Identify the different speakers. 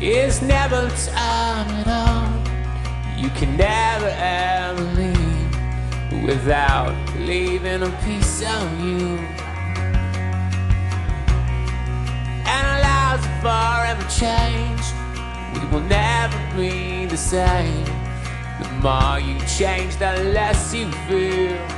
Speaker 1: It's never time at all. You can never ever leave without leaving a piece of you. And our lives are forever changed. We will never be the same. The more you change, the less you feel.